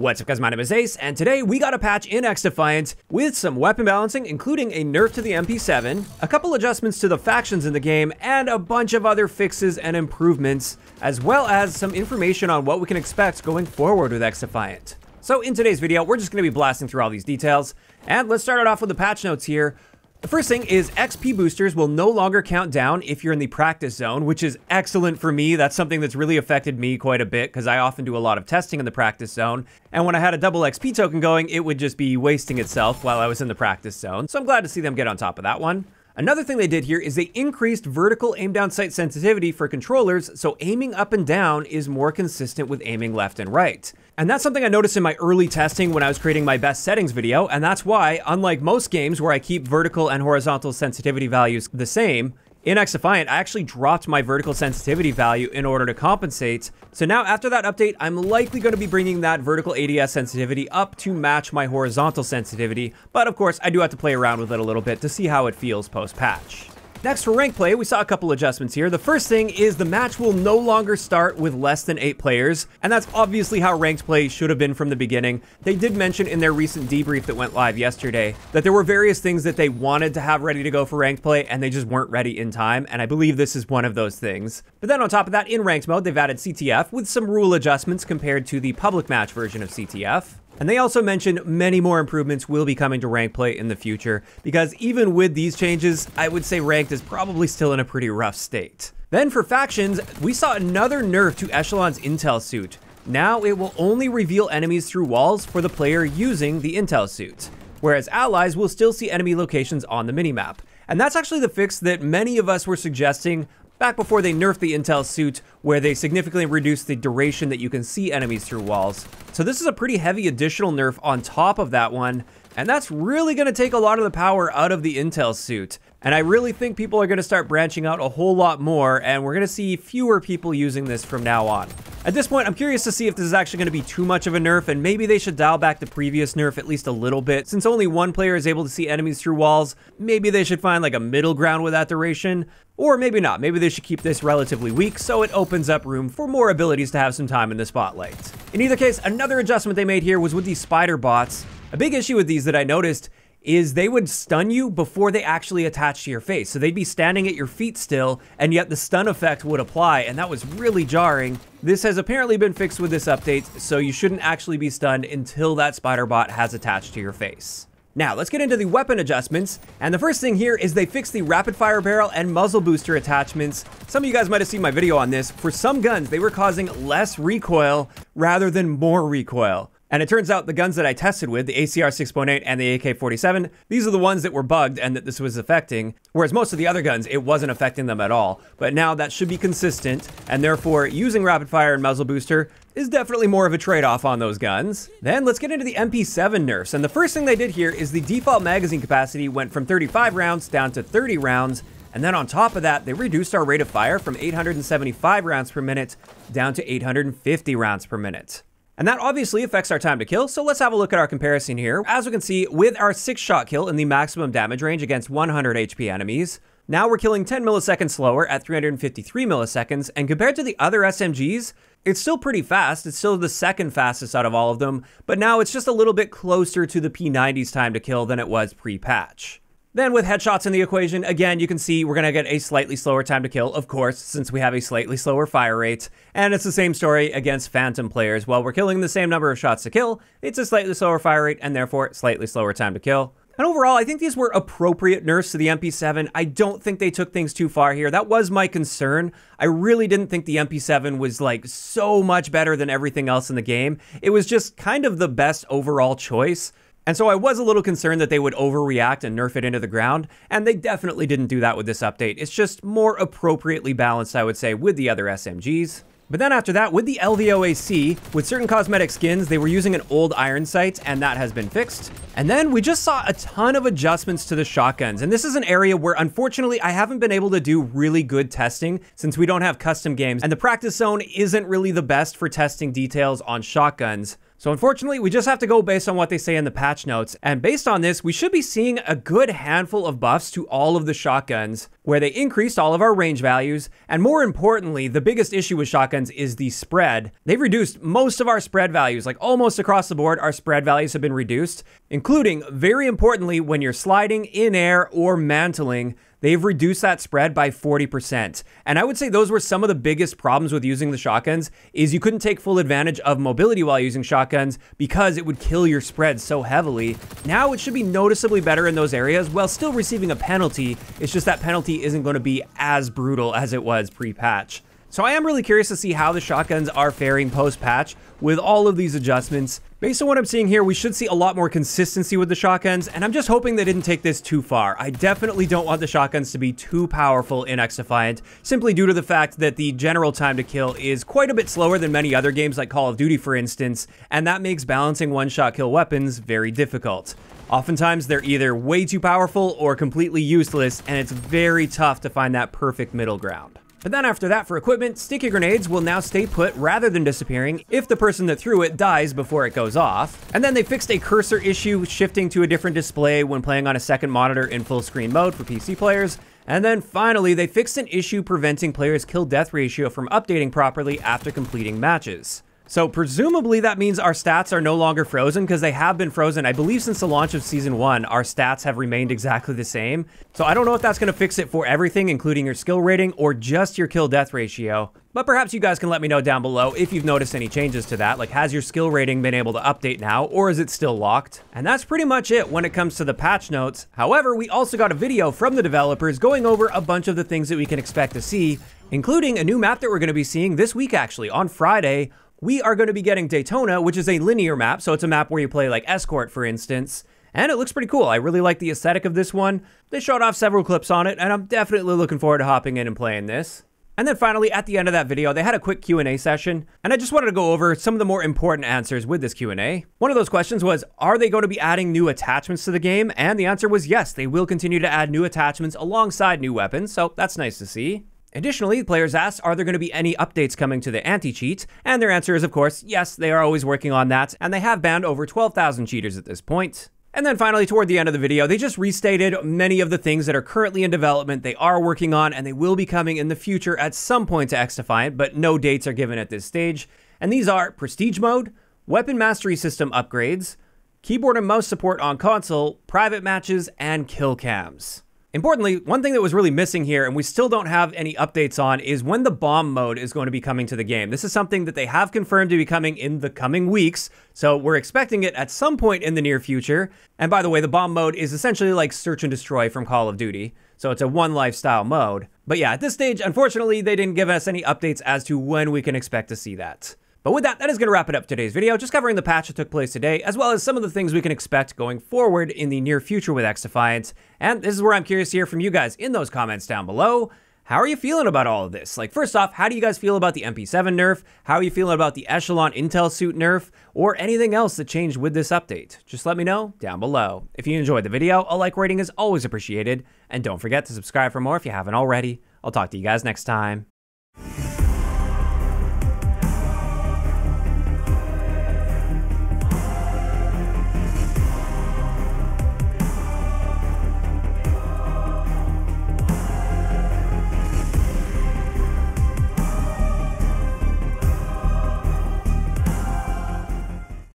What's up guys, my name is Ace, and today we got a patch in XDefiant with some weapon balancing, including a nerf to the MP7, a couple adjustments to the factions in the game, and a bunch of other fixes and improvements, as well as some information on what we can expect going forward with XDefiant. So in today's video, we're just going to be blasting through all these details, and let's start it off with the patch notes here. The first thing is XP boosters will no longer count down if you're in the practice zone, which is excellent for me. That's something that's really affected me quite a bit because I often do a lot of testing in the practice zone. And when I had a double XP token going, it would just be wasting itself while I was in the practice zone. So I'm glad to see them get on top of that one. Another thing they did here is they increased vertical aim down sight sensitivity for controllers, so aiming up and down is more consistent with aiming left and right. And that's something I noticed in my early testing when I was creating my best settings video, and that's why, unlike most games where I keep vertical and horizontal sensitivity values the same, in XDefiant, I actually dropped my vertical sensitivity value in order to compensate. So now after that update, I'm likely going to be bringing that vertical ADS sensitivity up to match my horizontal sensitivity. But of course, I do have to play around with it a little bit to see how it feels post-patch. Next for rank play, we saw a couple adjustments here. The first thing is the match will no longer start with less than 8 players, and that's obviously how ranked play should have been from the beginning. They did mention in their recent debrief that went live yesterday that there were various things that they wanted to have ready to go for ranked play, and they just weren't ready in time, and I believe this is one of those things. But then on top of that, in ranked mode, they've added CTF with some rule adjustments compared to the public match version of CTF. And they also mentioned many more improvements will be coming to rank play in the future, because even with these changes, I would say ranked is probably still in a pretty rough state. Then for factions, we saw another nerf to Echelon's intel suit. Now it will only reveal enemies through walls for the player using the intel suit, whereas allies will still see enemy locations on the minimap. And that's actually the fix that many of us were suggesting back before they nerfed the intel suit, where they significantly reduced the duration that you can see enemies through walls. So this is a pretty heavy additional nerf on top of that one, and that's really going to take a lot of the power out of the intel suit. And I really think people are going to start branching out a whole lot more, and we're going to see fewer people using this from now on. At this point, I'm curious to see if this is actually going to be too much of a nerf, and maybe they should dial back the previous nerf at least a little bit. Since only one player is able to see enemies through walls, maybe they should find like a middle ground with that duration. Or maybe not, maybe they should keep this relatively weak so it opens up room for more abilities to have some time in the spotlight. In either case, another adjustment they made here was with these spider bots. A big issue with these that I noticed is they would stun you before they actually attach to your face. So they'd be standing at your feet still, and yet the stun effect would apply, and that was really jarring. This has apparently been fixed with this update, so you shouldn't actually be stunned until that spider bot has attached to your face. Now, let's get into the weapon adjustments, and the first thing here is they fixed the rapid fire barrel and muzzle booster attachments. Some of you guys might have seen my video on this. For some guns, they were causing less recoil rather than more recoil. And it turns out the guns that I tested with, the ACR 6.8 and the AK-47, these are the ones that were bugged and that this was affecting, whereas most of the other guns, it wasn't affecting them at all. But now that should be consistent, and therefore using rapid fire and muzzle booster is definitely more of a trade-off on those guns. Then let's get into the MP7 nerfs, and the first thing they did here is the default magazine capacity went from 35 rounds down to 30 rounds, and then on top of that, they reduced our rate of fire from 875 rounds per minute down to 850 rounds per minute. And that obviously affects our time to kill, so let's have a look at our comparison here. As we can see, with our 6-shot kill in the maximum damage range against 100 HP enemies, now we're killing 10 milliseconds slower at 353 milliseconds, and compared to the other SMGs, it's still pretty fast. It's still the second fastest out of all of them, but now it's just a little bit closer to the P90's time to kill than it was pre-patch. Then with headshots in the equation, again, you can see we're going to get a slightly slower time to kill, of course, since we have a slightly slower fire rate. And it's the same story against Phantom players. While we're killing the same number of shots to kill, it's a slightly slower fire rate and therefore slightly slower time to kill. And overall, I think these were appropriate nerfs to the MP7. I don't think they took things too far here. That was my concern. I really didn't think the MP7 was like so much better than everything else in the game. It was just kind of the best overall choice. And so I was a little concerned that they would overreact and nerf it into the ground, and they definitely didn't do that with this update. It's just more appropriately balanced, I would say, with the other SMGs. But then after that, with the LVOA-C, with certain cosmetic skins, they were using an old iron sight, and that has been fixed. And then we just saw a ton of adjustments to the shotguns, and this is an area where unfortunately I haven't been able to do really good testing since we don't have custom games, and the practice zone isn't really the best for testing details on shotguns. So unfortunately, we just have to go based on what they say in the patch notes. And based on this, we should be seeing a good handful of buffs to all of the shotguns, where they increased all of our range values. And more importantly, the biggest issue with shotguns is the spread. They've reduced most of our spread values, like almost across the board, our spread values have been reduced, including, very importantly, when you're sliding in air or mantling they've reduced that spread by 40%. And I would say those were some of the biggest problems with using the shotguns is you couldn't take full advantage of mobility while using shotguns because it would kill your spread so heavily. Now it should be noticeably better in those areas while still receiving a penalty. It's just that penalty isn't going to be as brutal as it was pre-patch. So I am really curious to see how the shotguns are faring post-patch with all of these adjustments. Based on what I'm seeing here, we should see a lot more consistency with the shotguns, and I'm just hoping they didn't take this too far. I definitely don't want the shotguns to be too powerful in XDefiant, simply due to the fact that the general time to kill is quite a bit slower than many other games like Call of Duty, for instance, and that makes balancing one-shot kill weapons very difficult. Oftentimes, they're either way too powerful or completely useless, and it's very tough to find that perfect middle ground. But then after that, for equipment, sticky grenades will now stay put rather than disappearing if the person that threw it dies before it goes off. And then they fixed a cursor issue shifting to a different display when playing on a second monitor in full screen mode for PC players. And then finally, they fixed an issue preventing players' kill death ratio from updating properly after completing matches. So presumably that means our stats are no longer frozen because they have been frozen. I believe since the launch of season one, our stats have remained exactly the same. So I don't know if that's going to fix it for everything, including your skill rating or just your kill death ratio. But perhaps you guys can let me know down below if you've noticed any changes to that. Like, has your skill rating been able to update now, or is it still locked? And that's pretty much it when it comes to the patch notes. However, we also got a video from the developers going over a bunch of the things that we can expect to see, including a new map that we're going to be seeing this week, actually, on Friday, we are going to be getting Daytona, which is a linear map. So it's a map where you play like Escort, for instance. And it looks pretty cool. I really like the aesthetic of this one. They showed off several clips on it, and I'm definitely looking forward to hopping in and playing this. And then finally, at the end of that video, they had a quick Q&A session, and I just wanted to go over some of the more important answers with this Q&A. One of those questions was, are they going to be adding new attachments to the game? And the answer was yes, they will continue to add new attachments alongside new weapons, so that's nice to see. Additionally, players asked, are there going to be any updates coming to the anti-cheat? And their answer is, of course, yes, they are always working on that, and they have banned over 12,000 cheaters at this point. And then finally, toward the end of the video, they just restated many of the things that are currently in development, they are working on, and they will be coming in the future at some point to XDefiant, but no dates are given at this stage. And these are Prestige Mode, Weapon Mastery System upgrades, keyboard and mouse support on console, private matches, and kill cams. Importantly, one thing that was really missing here, and we still don't have any updates on, is when the bomb mode is going to be coming to the game. This is something that they have confirmed to be coming in the coming weeks, so we're expecting it at some point in the near future. And by the way, the bomb mode is essentially like search and destroy from Call of Duty, so it's a one lifestyle mode. But yeah, at this stage, unfortunately, they didn't give us any updates as to when we can expect to see that. But with that, that is going to wrap it up today's video, just covering the patch that took place today, as well as some of the things we can expect going forward in the near future with XDefiant. And this is where I'm curious to hear from you guys in those comments down below. How are you feeling about all of this? Like, first off, how do you guys feel about the MP7 nerf? How are you feeling about the Echelon Intel suit nerf? Or anything else that changed with this update? Just let me know down below. If you enjoyed the video, a like rating is always appreciated. And don't forget to subscribe for more if you haven't already. I'll talk to you guys next time.